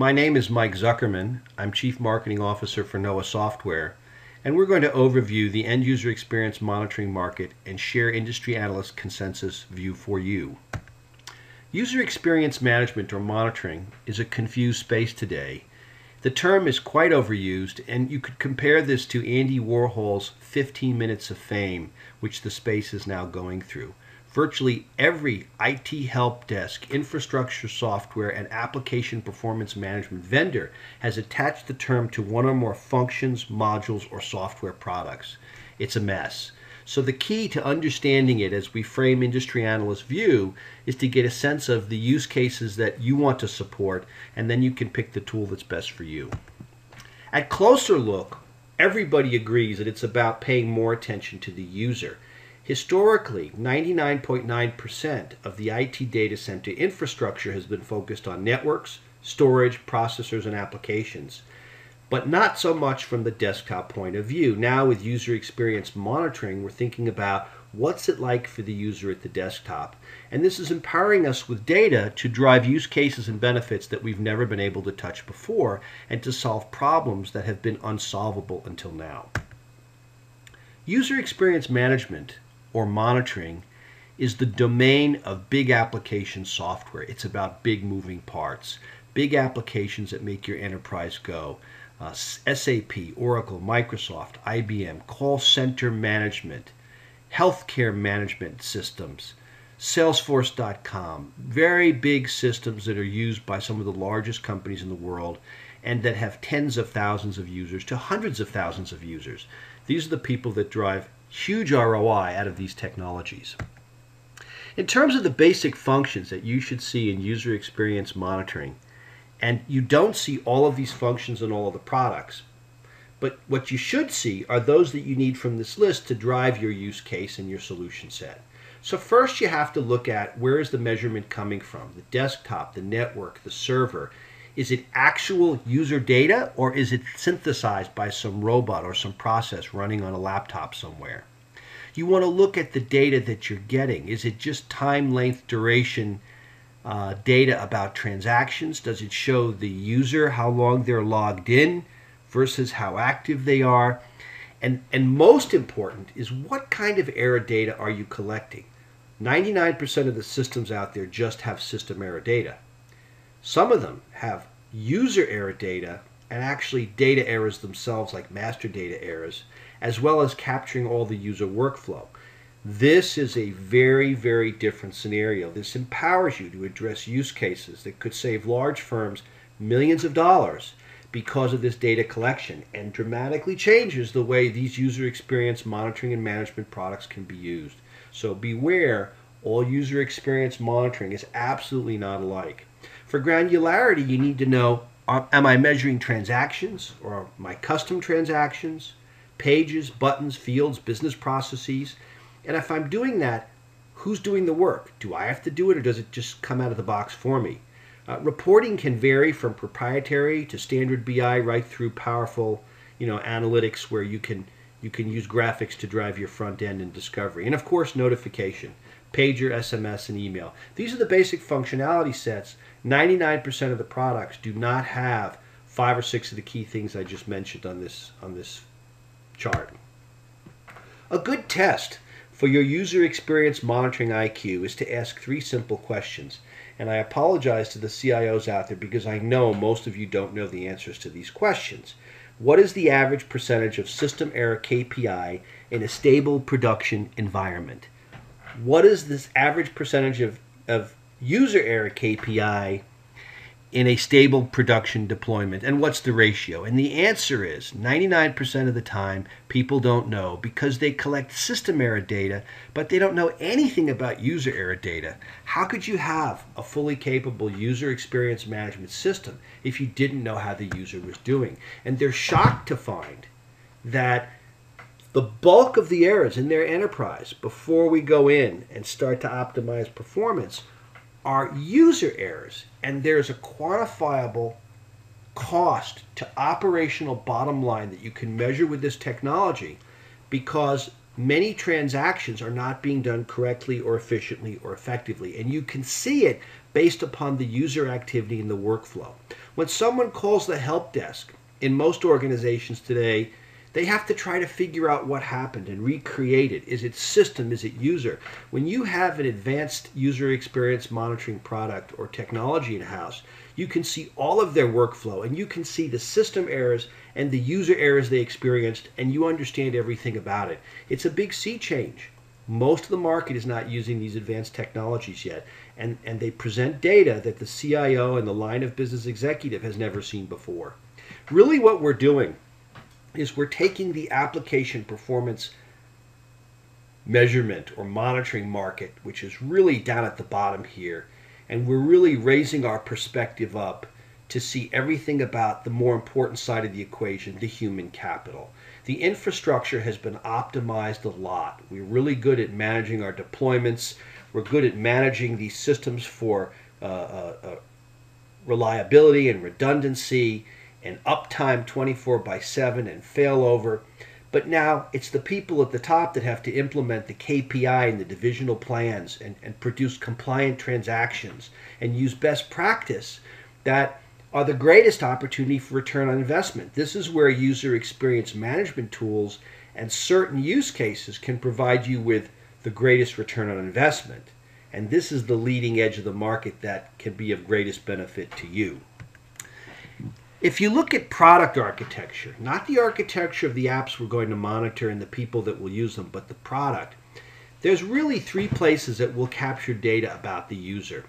My name is Mike Zuckerman. I'm Chief Marketing Officer for Knoa Software, and we're going to overview the end user experience monitoring market and share industry analyst consensus view for you. User experience management or monitoring is a confused space today. The term is quite overused, and you could compare this to Andy Warhol's 15 minutes of fame, which the space is now going through. Virtually every IT help desk, infrastructure software, and application performance management vendor has attached the term to one or more functions, modules, or software products. It's a mess. So the key to understanding it as we frame industry analyst view is to get a sense of the use cases that you want to support, and then you can pick the tool that's best for you. At closer look, everybody agrees that it's about paying more attention to the user Historically, 99.9% of the IT data center infrastructure has been focused on networks, storage, processors, and applications, but not so much from the desktop point of view. Now, with user experience monitoring, we're thinking about what's it like for the user at the desktop. And this is empowering us with data to drive use cases and benefits that we've never been able to touch before and to solve problems that have been unsolvable until now. User experience management or monitoring is the domain of big application software. It's about big moving parts, big applications that make your enterprise go. Uh, SAP, Oracle, Microsoft, IBM, call center management, healthcare management systems, Salesforce.com, very big systems that are used by some of the largest companies in the world and that have tens of thousands of users to hundreds of thousands of users. These are the people that drive huge ROI out of these technologies. In terms of the basic functions that you should see in user experience monitoring, and you don't see all of these functions in all of the products, but what you should see are those that you need from this list to drive your use case and your solution set. So first you have to look at where is the measurement coming from? The desktop, the network, the server. Is it actual user data or is it synthesized by some robot or some process running on a laptop somewhere? You want to look at the data that you're getting. Is it just time, length, duration uh, data about transactions? Does it show the user how long they're logged in versus how active they are? And, and most important is what kind of error data are you collecting? 99% of the systems out there just have system error data. Some of them have user error data and actually data errors themselves, like master data errors, as well as capturing all the user workflow. This is a very, very different scenario. This empowers you to address use cases that could save large firms millions of dollars because of this data collection and dramatically changes the way these user experience monitoring and management products can be used. So beware, all user experience monitoring is absolutely not alike. For granularity, you need to know am I measuring transactions or my custom transactions, pages, buttons, fields, business processes? And if I'm doing that, who's doing the work? Do I have to do it or does it just come out of the box for me? Uh, reporting can vary from proprietary to standard BI right through powerful, you know, analytics where you can you can use graphics to drive your front end and discovery. And of course, notification pager, SMS, and email. These are the basic functionality sets. 99% of the products do not have five or six of the key things I just mentioned on this on this chart. A good test for your user experience monitoring IQ is to ask three simple questions. And I apologize to the CIOs out there because I know most of you don't know the answers to these questions. What is the average percentage of system error KPI in a stable production environment? What is this average percentage of, of user error KPI in a stable production deployment? And what's the ratio? And the answer is 99% of the time, people don't know because they collect system error data, but they don't know anything about user error data. How could you have a fully capable user experience management system if you didn't know how the user was doing? And they're shocked to find that the bulk of the errors in their enterprise before we go in and start to optimize performance are user errors. And there's a quantifiable cost to operational bottom line that you can measure with this technology because many transactions are not being done correctly or efficiently or effectively. And you can see it based upon the user activity in the workflow. When someone calls the help desk in most organizations today, they have to try to figure out what happened and recreate it. Is it system? Is it user? When you have an advanced user experience monitoring product or technology in house, you can see all of their workflow and you can see the system errors and the user errors they experienced and you understand everything about it. It's a big sea change. Most of the market is not using these advanced technologies yet, and, and they present data that the CIO and the line of business executive has never seen before. Really, what we're doing is we're taking the application performance measurement or monitoring market, which is really down at the bottom here, and we're really raising our perspective up to see everything about the more important side of the equation, the human capital. The infrastructure has been optimized a lot. We're really good at managing our deployments. We're good at managing these systems for uh, uh, uh, reliability and redundancy and uptime 24 by 7 and failover. But now it's the people at the top that have to implement the KPI and the divisional plans and, and produce compliant transactions and use best practice that are the greatest opportunity for return on investment. This is where user experience management tools and certain use cases can provide you with the greatest return on investment. And this is the leading edge of the market that can be of greatest benefit to you. If you look at product architecture, not the architecture of the apps we're going to monitor and the people that will use them, but the product, there's really three places that will capture data about the user.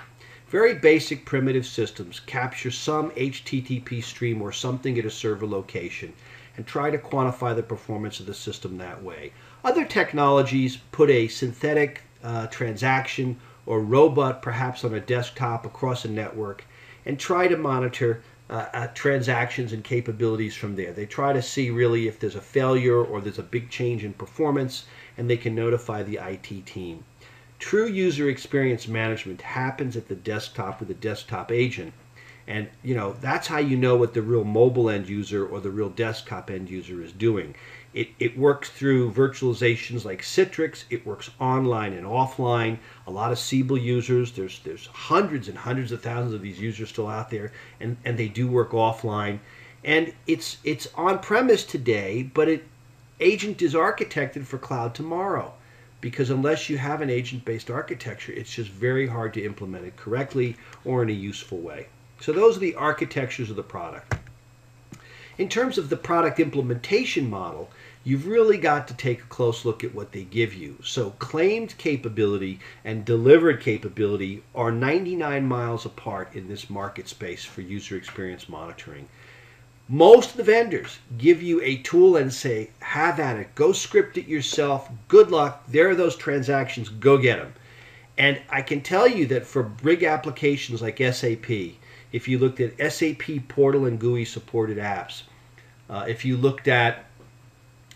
Very basic primitive systems capture some HTTP stream or something at a server location and try to quantify the performance of the system that way. Other technologies put a synthetic uh, transaction or robot perhaps on a desktop across a network and try to monitor uh, uh, transactions and capabilities from there. They try to see really if there's a failure or there's a big change in performance, and they can notify the IT team. True user experience management happens at the desktop with a desktop agent. And you know that's how you know what the real mobile end user or the real desktop end user is doing. It, it works through virtualizations like Citrix. It works online and offline. A lot of Siebel users. There's there's hundreds and hundreds of thousands of these users still out there, and, and they do work offline. And it's it's on premise today, but it agent is architected for cloud tomorrow, because unless you have an agent based architecture, it's just very hard to implement it correctly or in a useful way. So those are the architectures of the product. In terms of the product implementation model, you've really got to take a close look at what they give you. So, claimed capability and delivered capability are 99 miles apart in this market space for user experience monitoring. Most of the vendors give you a tool and say, have at it, go script it yourself, good luck, there are those transactions, go get them. And I can tell you that for big applications like SAP, if you looked at SAP portal and GUI supported apps, uh, if you looked at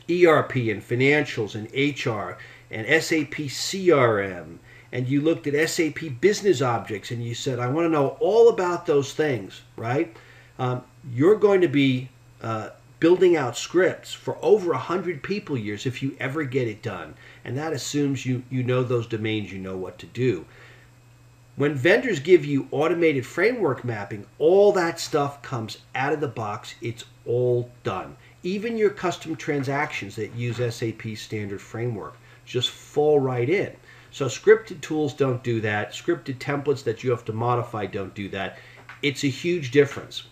ERP and financials and HR and SAP CRM, and you looked at SAP business objects and you said, I want to know all about those things, right? Um, you're going to be uh, building out scripts for over 100 people years if you ever get it done. And that assumes you, you know those domains, you know what to do. When vendors give you automated framework mapping, all that stuff comes out of the box. It's all done. Even your custom transactions that use SAP standard framework just fall right in. So scripted tools don't do that. Scripted templates that you have to modify don't do that. It's a huge difference.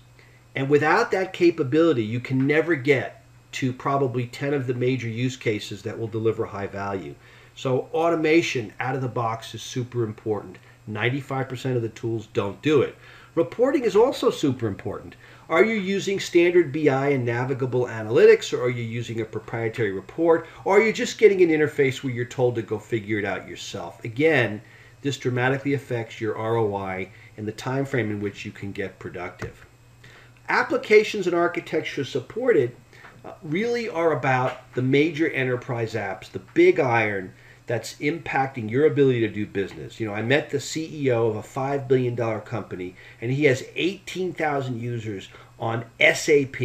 And without that capability, you can never get to probably 10 of the major use cases that will deliver high value. So automation out of the box is super important. 95% of the tools don't do it. Reporting is also super important. Are you using standard BI and navigable analytics, or are you using a proprietary report, or are you just getting an interface where you're told to go figure it out yourself? Again, this dramatically affects your ROI and the time frame in which you can get productive. Applications and architecture supported uh, really are about the major enterprise apps, the big iron that's impacting your ability to do business. You know, I met the CEO of a $5 billion company, and he has 18,000 users on SAP,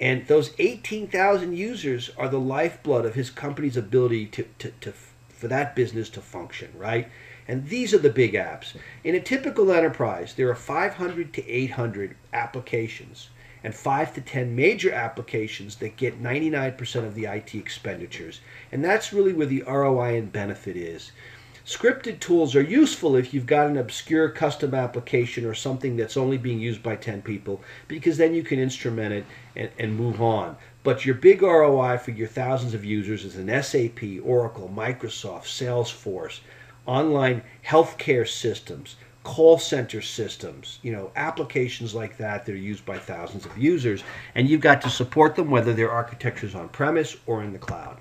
And those 18,000 users are the lifeblood of his company's ability to, to, to, for that business to function, right? And these are the big apps. In a typical enterprise, there are 500 to 800 applications and 5 to 10 major applications that get 99% of the IT expenditures. And that's really where the ROI and benefit is. Scripted tools are useful if you've got an obscure custom application or something that's only being used by 10 people because then you can instrument it and, and move on. But your big ROI for your thousands of users is an SAP, Oracle, Microsoft, Salesforce, online healthcare systems, call center systems, you know, applications like that are used by thousands of users, and you've got to support them whether their architecture is on premise or in the cloud.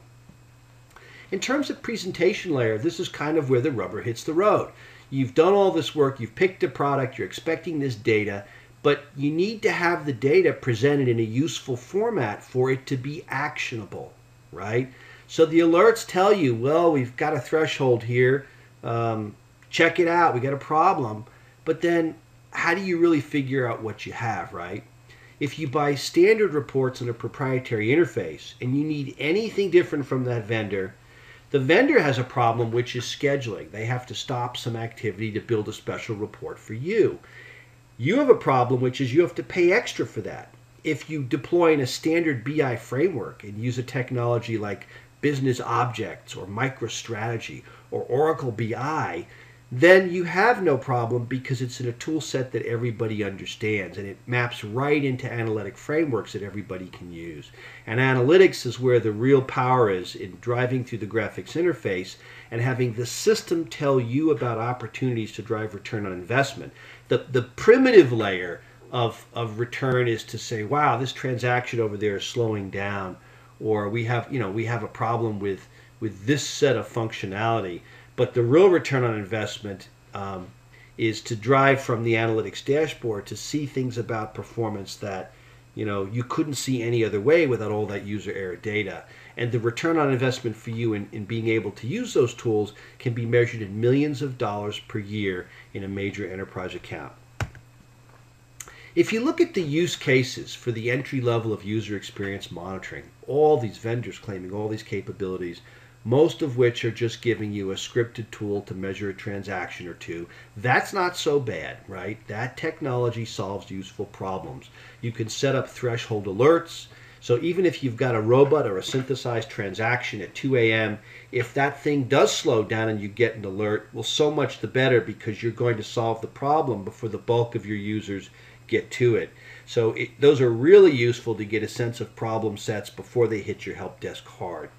In terms of presentation layer, this is kind of where the rubber hits the road. You've done all this work, you've picked a product, you're expecting this data, but you need to have the data presented in a useful format for it to be actionable, right? So the alerts tell you, well, we've got a threshold here. Um, check it out. We got a problem. But then, how do you really figure out what you have, right? If you buy standard reports in a proprietary interface and you need anything different from that vendor, the vendor has a problem, which is scheduling. They have to stop some activity to build a special report for you. You have a problem, which is you have to pay extra for that. If you deploy in a standard BI framework and use a technology like Business Objects or MicroStrategy or Oracle BI, then you have no problem because it's in a tool set that everybody understands and it maps right into analytic frameworks that everybody can use. And analytics is where the real power is in driving through the graphics interface and having the system tell you about opportunities to drive return on investment. The, the primitive layer of, of return is to say, wow, this transaction over there is slowing down, or we have, you know, we have a problem with, with this set of functionality but the real return on investment um, is to drive from the analytics dashboard to see things about performance that you know you couldn't see any other way without all that user error data. And the return on investment for you in, in being able to use those tools can be measured in millions of dollars per year in a major enterprise account. If you look at the use cases for the entry level of user experience monitoring, all these vendors claiming all these capabilities, most of which are just giving you a scripted tool to measure a transaction or two. That's not so bad, right? That technology solves useful problems. You can set up threshold alerts. So even if you've got a robot or a synthesized transaction at 2 a.m., if that thing does slow down and you get an alert, well, so much the better because you're going to solve the problem before the bulk of your users get to it. So it, those are really useful to get a sense of problem sets before they hit your help desk hard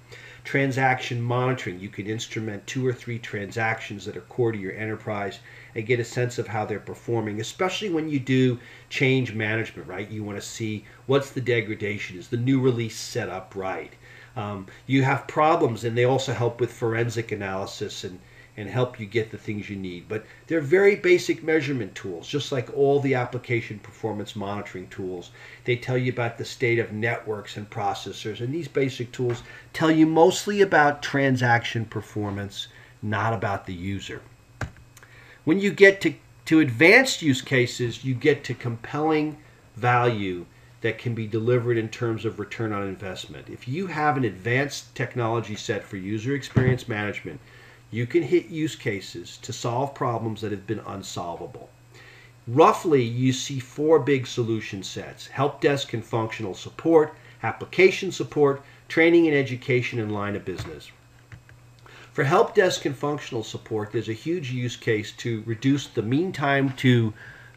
transaction monitoring. You can instrument two or three transactions that are core to your enterprise and get a sense of how they're performing, especially when you do change management, right? You want to see what's the degradation, is the new release set up right? Um, you have problems, and they also help with forensic analysis and and help you get the things you need. But they're very basic measurement tools, just like all the application performance monitoring tools. They tell you about the state of networks and processors, and these basic tools tell you mostly about transaction performance, not about the user. When you get to, to advanced use cases, you get to compelling value that can be delivered in terms of return on investment. If you have an advanced technology set for user experience management, you can hit use cases to solve problems that have been unsolvable. Roughly, you see four big solution sets help desk and functional support, application support, training and education, and line of business. For help desk and functional support, there's a huge use case to reduce the mean time to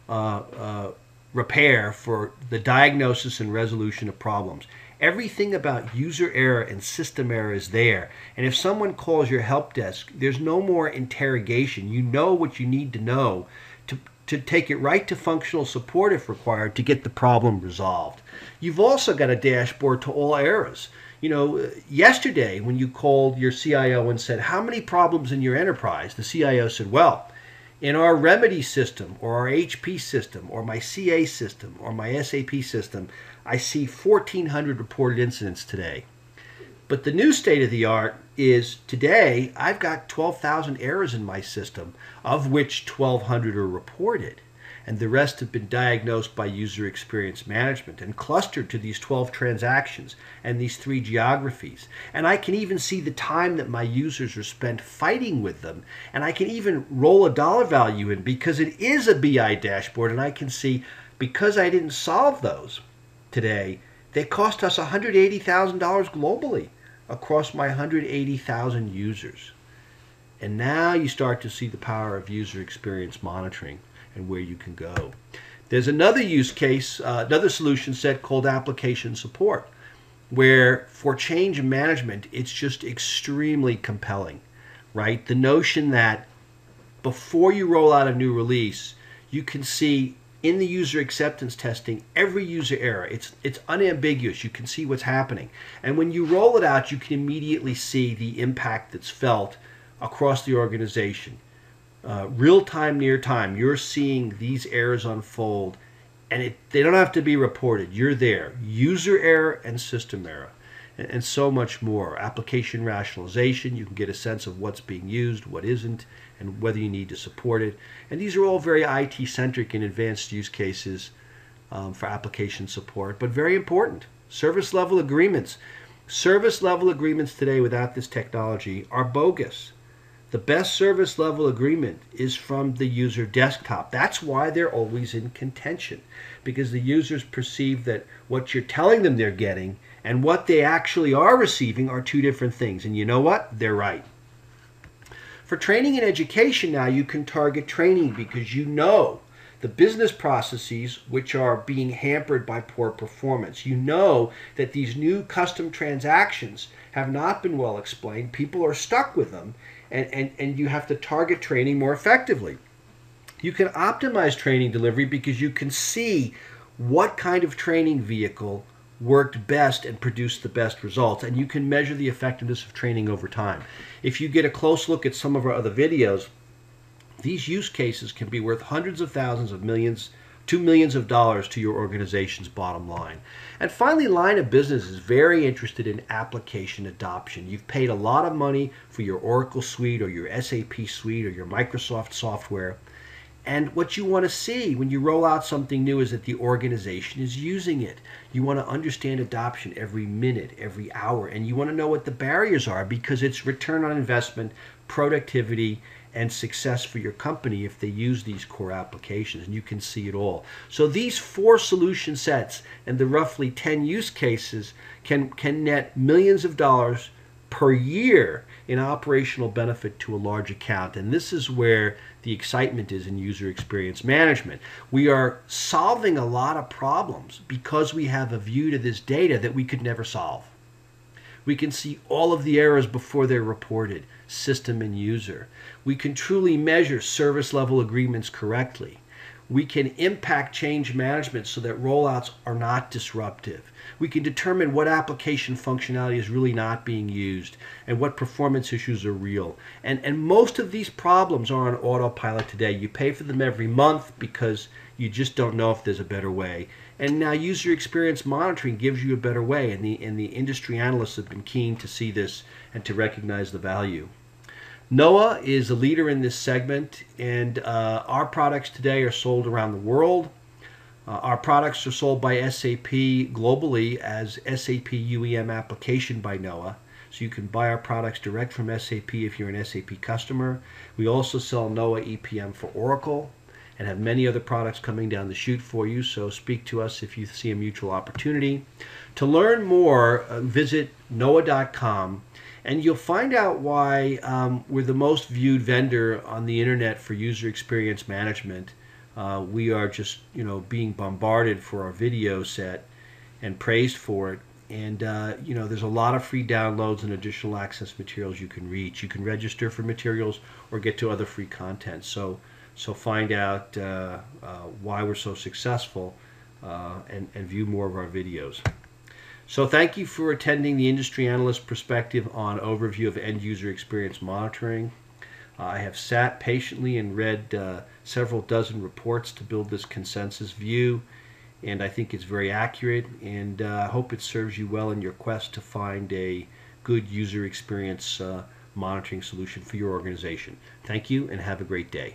uh, uh, repair for the diagnosis and resolution of problems. Everything about user error and system error is there. And if someone calls your help desk, there's no more interrogation. You know what you need to know to, to take it right to functional support if required to get the problem resolved. You've also got a dashboard to all errors. You know, yesterday when you called your CIO and said, How many problems in your enterprise? The CIO said, Well, in our remedy system or our HP system or my CA system or my SAP system, I see 1,400 reported incidents today. But the new state of the art is today I've got 12,000 errors in my system, of which 1,200 are reported. and the rest have been diagnosed by user experience management and clustered to these 12 transactions and these three geographies. And I can even see the time that my users are spent fighting with them. And I can even roll a dollar value in because it is a BI dashboard, and I can see because I didn't solve those today, they cost us $180,000 globally across my 180,000 users. And now you start to see the power of user experience monitoring and where you can go. There's another use case, uh, another solution set called application support, where for change management, it's just extremely compelling, right? The notion that before you roll out a new release, you can see in the user acceptance testing every user error. It's it's unambiguous. You can see what's happening. And when you roll it out, you can immediately see the impact that's felt across the organization uh, real time, near time. You're seeing these errors unfold, and it, they don't have to be reported. You're there. User error and system error, and, and so much more. Application rationalization. You can get a sense of what's being used, what isn't, and whether you need to support it. And these are all very IT centric and advanced use cases um, for application support, but very important. Service level agreements. Service level agreements today without this technology are bogus. The best service level agreement is from the user desktop. That's why they're always in contention because the users perceive that what you're telling them they're getting and what they actually are receiving are two different things. And you know what? They're right. For training and education now, you can target training because you know the business processes which are being hampered by poor performance. You know that these new custom transactions have not been well explained. People are stuck with them, and, and, and you have to target training more effectively. You can optimize training delivery because you can see what kind of training vehicle worked best and produced the best results, and you can measure the effectiveness of training over time. If you get a close look at some of our other videos, these use cases can be worth hundreds of thousands of millions to millions of dollars to your organization's bottom line. And finally, line of business is very interested in application adoption. You've paid a lot of money for your Oracle suite or your SAP suite or your Microsoft software. And what you want to see when you roll out something new is that the organization is using it. You want to understand adoption every minute, every hour, and you want to know what the barriers are because it's return on investment, productivity, and success for your company if they use these core applications and you can see it all so these four solution sets and the roughly 10 use cases can can net millions of dollars per year in operational benefit to a large account and this is where the excitement is in user experience management we are solving a lot of problems because we have a view to this data that we could never solve we can see all of the errors before they're reported, system and user. We can truly measure service level agreements correctly. We can impact change management so that rollouts are not disruptive. We can determine what application functionality is really not being used and what performance issues are real. And, and most of these problems are on autopilot today. You pay for them every month because you just don't know if there's a better way. And now user experience monitoring gives you a better way, and the, and the industry analysts have been keen to see this and to recognize the value. Knoa is a leader in this segment, and uh, our products today are sold around the world. Uh, our products are sold by SAP globally as SAP UEM application by Knoa. So you can buy our products direct from SAP if you're an SAP customer. We also sell Knoa EPM for Oracle and have many other products coming down the chute for you. So speak to us if you see a mutual opportunity. To learn more, uh, visit knoa.com and you'll find out why um, we're the most viewed vendor on the internet for user experience management. Uh, we are just you know being bombarded for our video set and praised for it. And uh, you know there's a lot of free downloads and additional access materials you can reach. You can register for materials or get to other free content. So so find out uh, uh, why we're so successful uh, and, and view more of our videos. So thank you for attending the industry analyst perspective on overview of end user experience monitoring. Uh, I have sat patiently and read uh, several dozen reports to build this consensus view, and I think it's very accurate. And uh, I hope it serves you well in your quest to find a good user experience monitoring solution for your organization. Thank you, and have a great day.